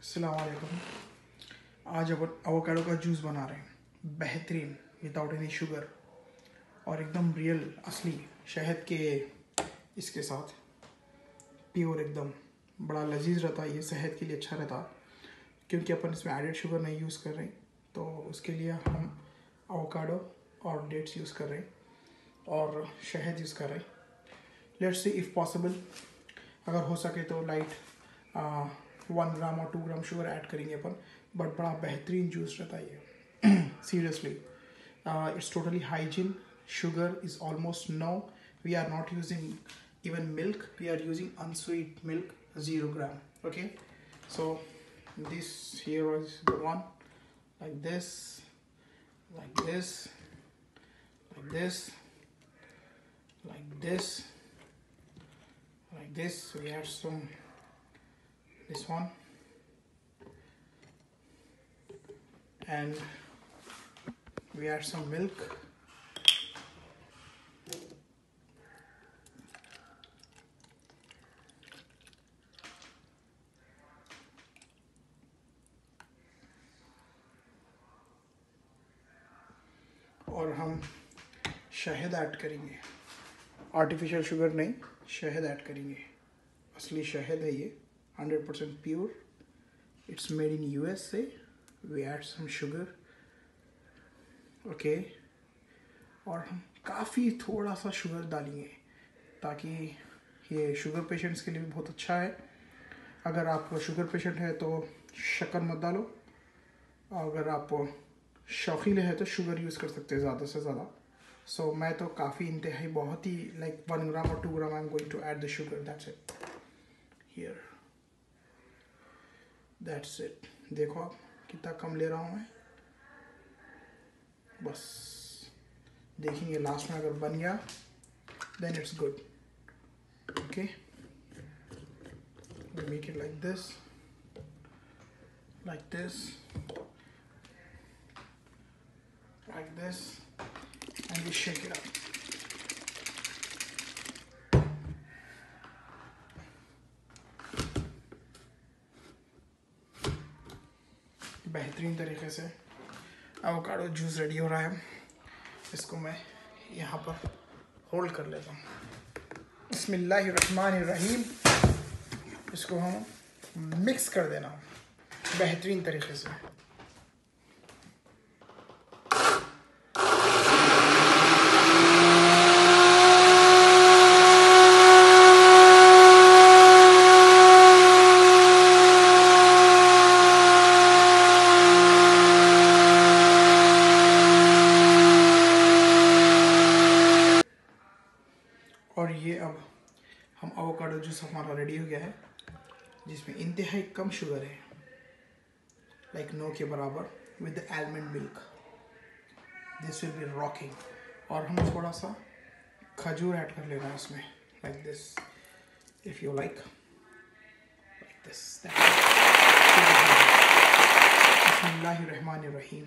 अलकुम आज अपन अवोकाडो का जूस बना रहे हैं। बेहतरीन विदाउट एनी शुगर और एकदम रियल असली, शहद के इसके साथ। प्योर एकदम। बड़ा लजीज रहता है, ये सेहत के लिए अच्छा रहता। क्योंकि अपन इसमें एडेड शुगर नहीं यूज़ कर रहे तो उसके लिए हम अवोकाडो और डेट्स यूज़ कर रहे हैं। और शहद यूज़ कर रहे हैं। लेट्स सी इफ़ पॉसिबल अगर हो सके तो लाइट वन ग्राम और टू ग्राम शुगर ऐड करेंगे अपन बट बड़ा बेहतरीन जूस रहता है ये। Seriously it's totally hygiene sugar is almost no we are not using even milk we are using unsweet milk zero gram okay so this one like this like this like this like this like this we are so this one. And we add some milk. और हम शहद add करेंगे। Artificial sugar नहीं, शहद add करेंगे। असली शहद है ये। Hundred percent pure it's made in U S so we add some sugar okay और हम काफ़ी थोड़ा सा शुगर डालेंगे ताकि ये शुगर पेशेंट्स के लिए भी बहुत अच्छा है। अगर आप शुगर पेशेंट है तो शक्कर मत डालो। अगर आप शौकीन है तो शुगर यूज़ कर सकते हैं ज़्यादा से ज़्यादा। सो so, मैं तो काफ़ी इंतहाई बहुत ही लाइक वन ग्राम और two gram I am going to add the sugar that's it here that's it देखो आप कितना कम ले रहा हूँ मैं। बस। देखेंगे लास्ट में अगर बन गया then it's good okay make it like this like this like this. And we shake it. बेहतरीन तरीके से एवोकाडो जूस रेडी हो रहा है। इसको मैं यहाँ पर होल्ड कर लेता हूँ। बसमीम इसको हम मिक्स कर देना। बेहतरीन तरीके से। और ये अब हम अवोकाडो जूस हमारा रेडी हो गया है, जिसमें इंतहाई कम शुगर है लाइक नो के बराबर with the almond milk this will be rocking और हम थोड़ा सा खजूर ऐड कर लेना इसमें like this if you like like this बसमिल्लाहिर्रहमानिर्रहीम